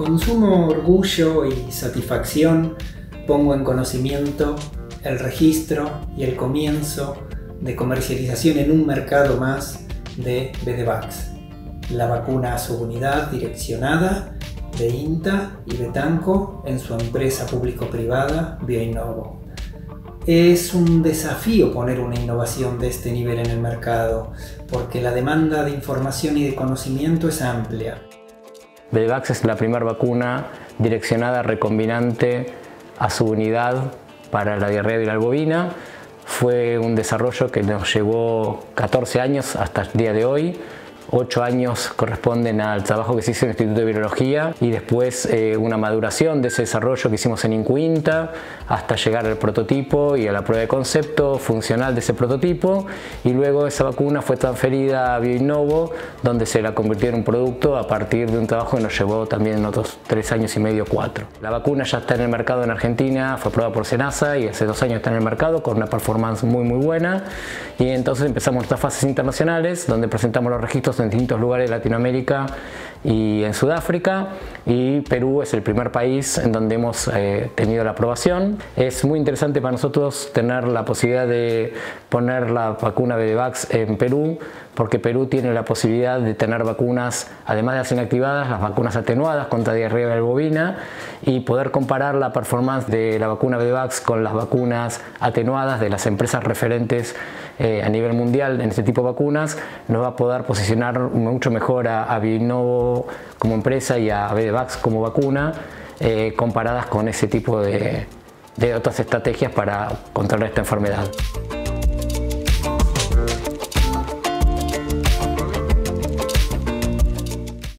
Con sumo orgullo y satisfacción pongo en conocimiento el registro y el comienzo de comercialización en un mercado más de BDVAX, la vacuna a su unidad direccionada de INTA y Betanco en su empresa público-privada BioInnovo. Es un desafío poner una innovación de este nivel en el mercado, porque la demanda de información y de conocimiento es amplia. BDVAX es la primera vacuna direccionada recombinante a su unidad para la diarrea viral bovina. Fue un desarrollo que nos llevó 14 años hasta el día de hoy. Ocho años corresponden al trabajo que se hizo en el Instituto de Virología y después eh, una maduración de ese desarrollo que hicimos en Incuinta hasta llegar al prototipo y a la prueba de concepto funcional de ese prototipo y luego esa vacuna fue transferida a BioInnovo donde se la convirtió en un producto a partir de un trabajo que nos llevó también otros tres años y medio, cuatro. La vacuna ya está en el mercado en Argentina, fue aprobada por Senasa y hace dos años está en el mercado con una performance muy muy buena y entonces empezamos nuestras fases internacionales donde presentamos los registros en distintos lugares de Latinoamérica y en Sudáfrica y Perú es el primer país en donde hemos eh, tenido la aprobación. Es muy interesante para nosotros tener la posibilidad de poner la vacuna BDVAX en Perú porque Perú tiene la posibilidad de tener vacunas, además de las inactivadas, las vacunas atenuadas contra diarrea bovina y poder comparar la performance de la vacuna BDVAX con las vacunas atenuadas de las empresas referentes eh, a nivel mundial en este tipo de vacunas, nos va a poder posicionar mucho mejor a, a como empresa y a BDVAX como vacuna eh, comparadas con ese tipo de otras estrategias para controlar esta enfermedad.